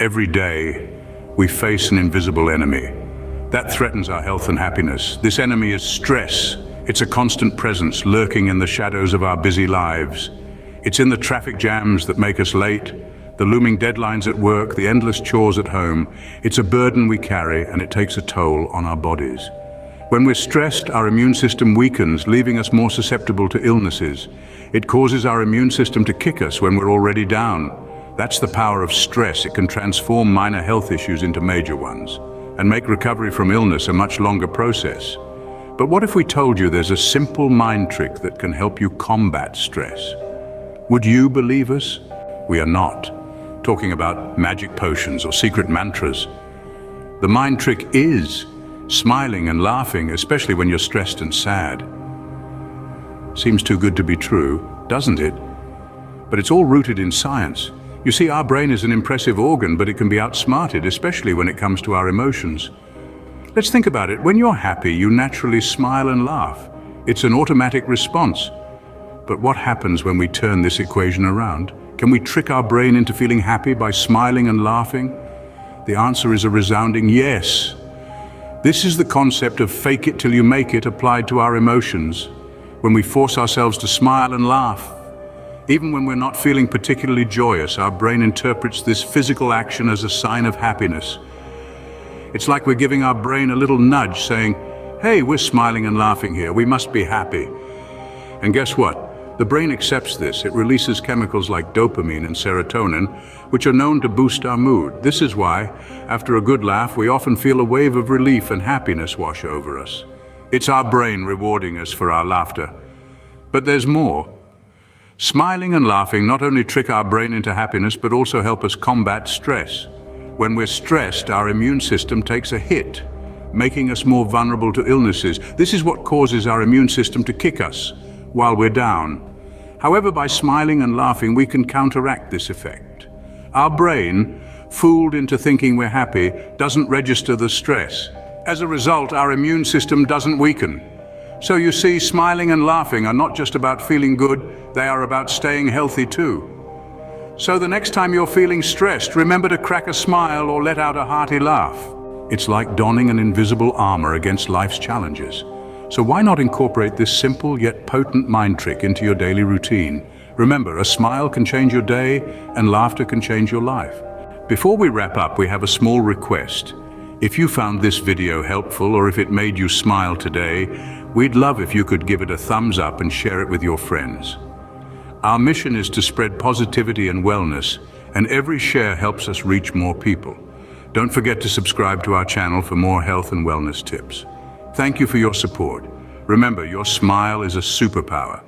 Every day, we face an invisible enemy. That threatens our health and happiness. This enemy is stress. It's a constant presence lurking in the shadows of our busy lives. It's in the traffic jams that make us late, the looming deadlines at work, the endless chores at home. It's a burden we carry and it takes a toll on our bodies. When we're stressed, our immune system weakens, leaving us more susceptible to illnesses. It causes our immune system to kick us when we're already down. That's the power of stress. It can transform minor health issues into major ones and make recovery from illness a much longer process. But what if we told you there's a simple mind trick that can help you combat stress? Would you believe us? We are not talking about magic potions or secret mantras. The mind trick is smiling and laughing, especially when you're stressed and sad. Seems too good to be true, doesn't it? But it's all rooted in science. You see, our brain is an impressive organ, but it can be outsmarted, especially when it comes to our emotions. Let's think about it. When you're happy, you naturally smile and laugh. It's an automatic response. But what happens when we turn this equation around? Can we trick our brain into feeling happy by smiling and laughing? The answer is a resounding yes. This is the concept of fake it till you make it applied to our emotions. When we force ourselves to smile and laugh, even when we're not feeling particularly joyous, our brain interprets this physical action as a sign of happiness. It's like we're giving our brain a little nudge saying, hey, we're smiling and laughing here, we must be happy. And guess what? The brain accepts this. It releases chemicals like dopamine and serotonin, which are known to boost our mood. This is why, after a good laugh, we often feel a wave of relief and happiness wash over us. It's our brain rewarding us for our laughter. But there's more. Smiling and laughing not only trick our brain into happiness, but also help us combat stress. When we're stressed, our immune system takes a hit, making us more vulnerable to illnesses. This is what causes our immune system to kick us while we're down. However, by smiling and laughing, we can counteract this effect. Our brain, fooled into thinking we're happy, doesn't register the stress. As a result, our immune system doesn't weaken. So you see, smiling and laughing are not just about feeling good, they are about staying healthy too. So the next time you're feeling stressed, remember to crack a smile or let out a hearty laugh. It's like donning an invisible armor against life's challenges. So why not incorporate this simple yet potent mind trick into your daily routine? Remember, a smile can change your day and laughter can change your life. Before we wrap up, we have a small request. If you found this video helpful or if it made you smile today, we'd love if you could give it a thumbs up and share it with your friends. Our mission is to spread positivity and wellness, and every share helps us reach more people. Don't forget to subscribe to our channel for more health and wellness tips. Thank you for your support. Remember, your smile is a superpower.